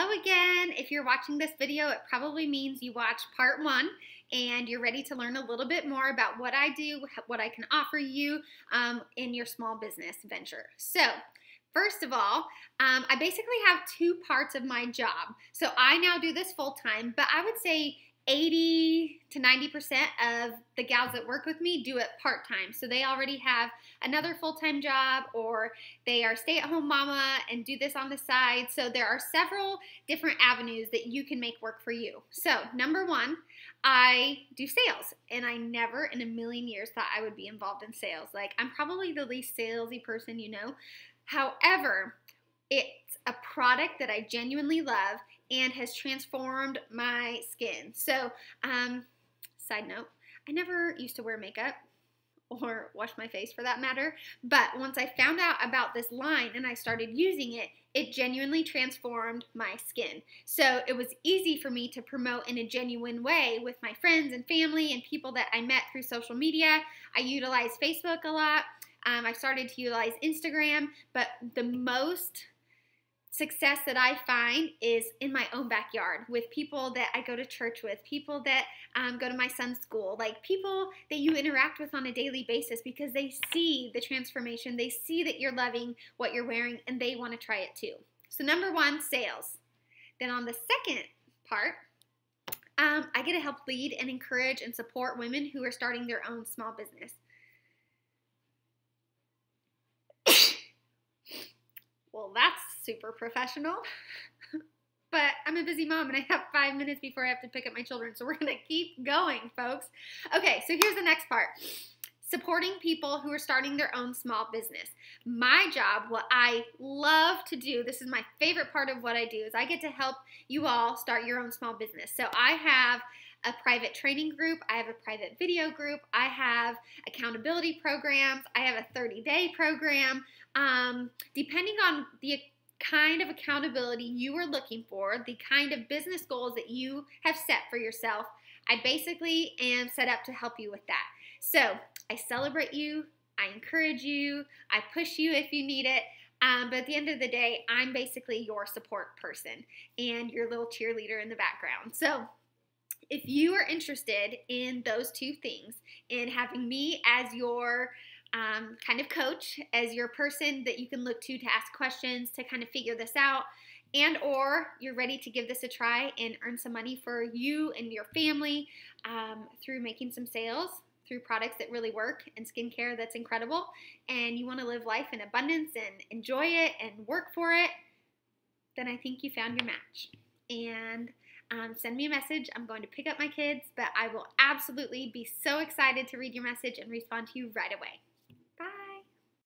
Hello again. If you're watching this video, it probably means you watched part one and you're ready to learn a little bit more about what I do, what I can offer you um, in your small business venture. So, First of all, um, I basically have two parts of my job. So I now do this full time, but I would say 80 to 90% of the gals that work with me do it part time. So they already have another full time job or they are stay at home mama and do this on the side. So there are several different avenues that you can make work for you. So, number one, I do sales and I never in a million years thought I would be involved in sales. Like, I'm probably the least salesy person you know. However, it's a product that I genuinely love and has transformed my skin. So, um, side note, I never used to wear makeup or wash my face for that matter. But once I found out about this line and I started using it, it genuinely transformed my skin. So it was easy for me to promote in a genuine way with my friends and family and people that I met through social media. I utilize Facebook a lot. Um, I started to utilize Instagram, but the most success that I find is in my own backyard with people that I go to church with, people that um, go to my son's school, like people that you interact with on a daily basis because they see the transformation, they see that you're loving what you're wearing, and they want to try it too. So, number one, sales. Then, on the second part, um, I get to help lead and encourage and support women who are starting their own small business. well, that's super professional. but I'm a busy mom and I have five minutes before I have to pick up my children. So we're going to keep going, folks. Okay, so here's the next part supporting people who are starting their own small business. My job, what I love to do, this is my favorite part of what I do, is I get to help you all start your own small business. So I have a private training group, I have a private video group, I have accountability programs, I have a 30 day program. Um, depending on the kind of accountability you are looking for, the kind of business goals that you have set for yourself, I basically am set up to help you with that. So I celebrate you, I encourage you, I push you if you need it. Um, but at the end of the day, I'm basically your support person and your little cheerleader in the background. So if you are interested in those two things, in having me as your um, kind of coach, as your person that you can look to to ask questions to kind of figure this out, and or you're ready to give this a try and earn some money for you and your family um, through making some sales through products that really work and skincare that's incredible and you want to live life in abundance and enjoy it and work for it then i think you found your match and um, send me a message. I'm going to pick up my kids, but I will absolutely be so excited to read your message and respond to you right away.